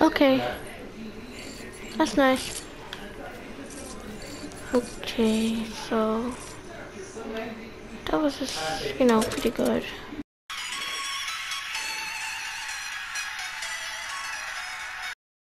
Okay. That's nice. Okay, so that was just, you know, pretty good.